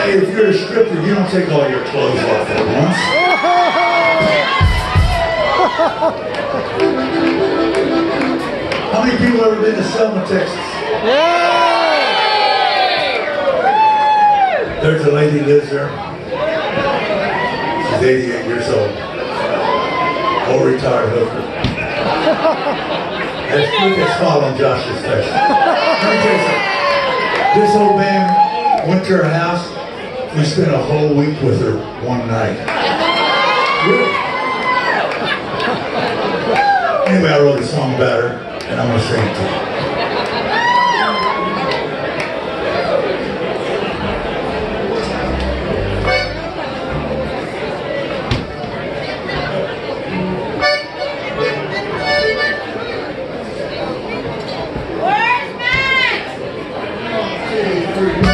Hey, if you're a stripper, you don't take all your clothes off at once. How many people ever been to Selma, Texas? There's a lady lives there. She's 88 years old. Old retired hooker. As quick as following Josh's face. Let me tell you something. This old man went to her house. We spent a whole week with her one night. Anyway, I wrote a song about her, and I'm going to sing it to you. Where's Max?